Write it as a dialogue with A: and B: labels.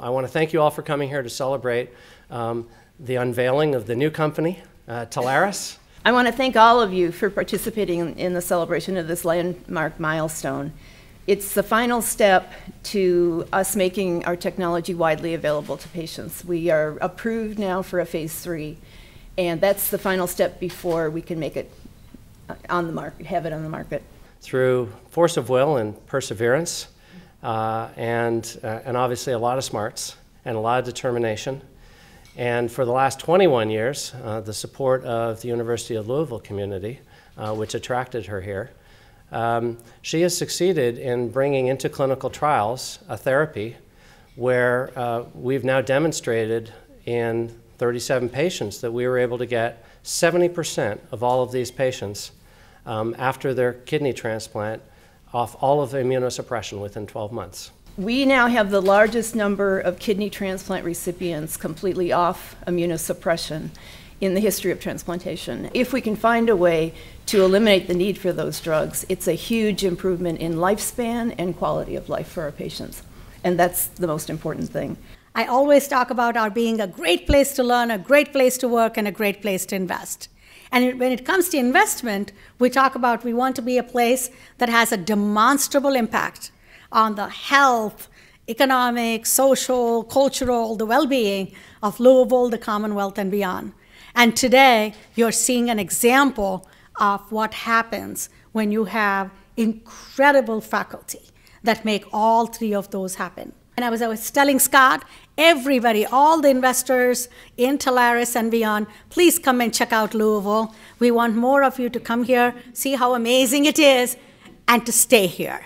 A: I want to thank you all for coming here to celebrate um, the unveiling of the new company, uh, Talaris.
B: I want to thank all of you for participating in the celebration of this landmark milestone. It's the final step to us making our technology widely available to patients. We are approved now for a phase three, and that's the final step before we can make it uh, on the market, have it on the market.
A: Through force of will and perseverance, uh, and, uh, and obviously a lot of smarts and a lot of determination. And for the last 21 years, uh, the support of the University of Louisville community, uh, which attracted her here, um, she has succeeded in bringing into clinical trials a therapy where uh, we've now demonstrated in 37 patients that we were able to get 70% of all of these patients um, after their kidney transplant off all of immunosuppression within 12 months.
B: We now have the largest number of kidney transplant recipients completely off immunosuppression in the history of transplantation. If we can find a way to eliminate the need for those drugs, it's a huge improvement in lifespan and quality of life for our patients. And that's the most important thing.
C: I always talk about our being a great place to learn, a great place to work, and a great place to invest. And it, when it comes to investment, we talk about we want to be a place that has a demonstrable impact on the health, economic, social, cultural, the well being of Louisville, the Commonwealth, and beyond. And today, you're seeing an example of what happens when you have incredible faculty that make all three of those happen. And I was, I was telling Scott, everybody, all the investors in Talaris and beyond, please come and check out Louisville. We want more of you to come here, see how amazing it is, and to stay here.